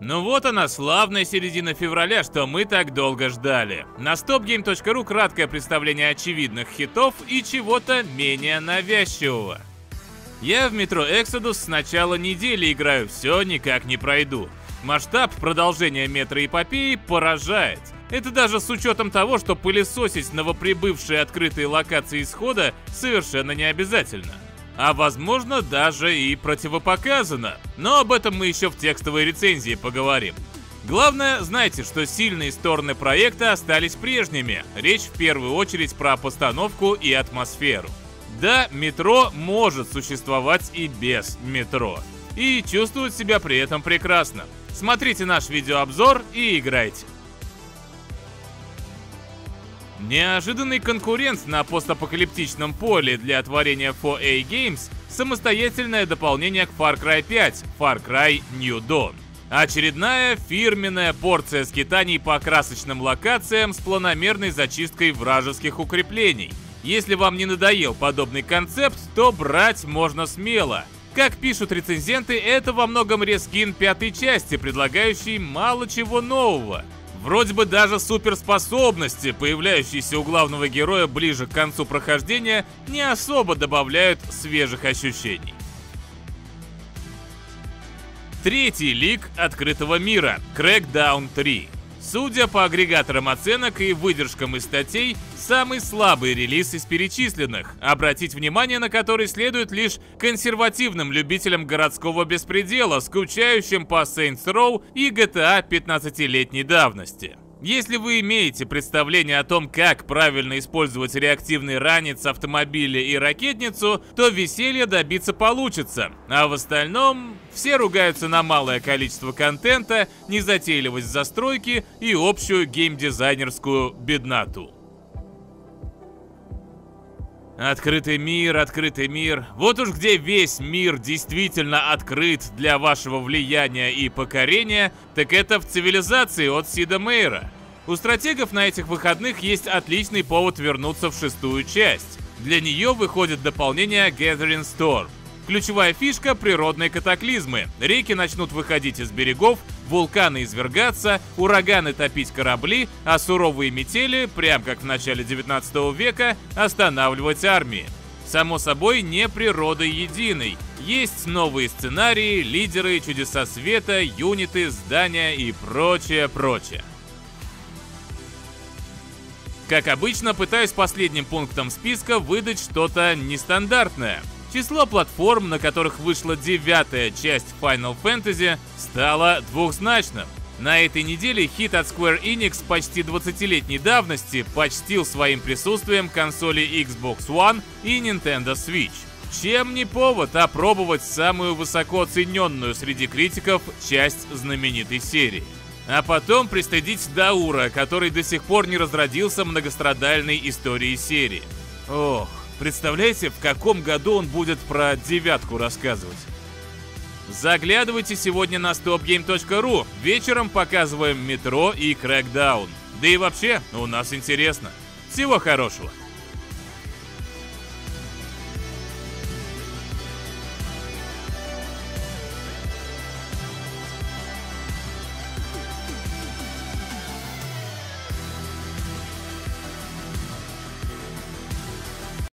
Ну вот она, славная середина февраля, что мы так долго ждали. На stopgame.ru краткое представление очевидных хитов и чего-то менее навязчивого. Я в метро Exodus с начала недели играю, все никак не пройду. Масштаб продолжения метроэпопеи поражает. Это даже с учетом того, что пылесосить новоприбывшие открытые локации исхода совершенно не обязательно а возможно даже и противопоказано. Но об этом мы еще в текстовой рецензии поговорим. Главное, знайте, что сильные стороны проекта остались прежними. Речь в первую очередь про постановку и атмосферу. Да, метро может существовать и без метро. И чувствует себя при этом прекрасно. Смотрите наш видеообзор и играйте. Неожиданный конкурент на постапокалиптичном поле для творения 4A Games – самостоятельное дополнение к Far Cry 5 – Far Cry New Dawn. Очередная фирменная порция скитаний по красочным локациям с планомерной зачисткой вражеских укреплений. Если вам не надоел подобный концепт, то брать можно смело. Как пишут рецензенты, это во многом рескин пятой части, предлагающий мало чего нового – Вроде бы даже суперспособности, появляющиеся у главного героя ближе к концу прохождения, не особо добавляют свежих ощущений. Третий лик открытого мира – Crackdown 3. Судя по агрегаторам оценок и выдержкам из статей, самый слабый релиз из перечисленных, обратить внимание на который следует лишь консервативным любителям городского беспредела, скучающим по Saints Row и GTA 15-летней давности. Если вы имеете представление о том, как правильно использовать реактивный ранец, автомобили и ракетницу, то веселье добиться получится, а в остальном все ругаются на малое количество контента, незатейливость застройки и общую геймдизайнерскую бедноту. Открытый мир, открытый мир. Вот уж где весь мир действительно открыт для вашего влияния и покорения, так это в цивилизации от Сида Мейра. У стратегов на этих выходных есть отличный повод вернуться в шестую часть. Для нее выходит дополнение Gathering Storm. Ключевая фишка – природные катаклизмы. Реки начнут выходить из берегов, вулканы извергаться, ураганы топить корабли, а суровые метели, прям как в начале 19 века, останавливать армии. Само собой, не природа единой. Есть новые сценарии, лидеры, чудеса света, юниты, здания и прочее, прочее. Как обычно, пытаюсь последним пунктом списка выдать что-то нестандартное – Число платформ, на которых вышла девятая часть Final Fantasy, стало двухзначным. На этой неделе хит от Square Enix почти 20-летней давности почтил своим присутствием консоли Xbox One и Nintendo Switch. Чем не повод опробовать самую высоко оцененную среди критиков часть знаменитой серии. А потом пристыдить Даура, который до сих пор не разродился многострадальной историей серии. Ох, Представляете, в каком году он будет про девятку рассказывать? Заглядывайте сегодня на stopgame.ru. Вечером показываем метро и крэкдаун. Да и вообще, у нас интересно. Всего хорошего.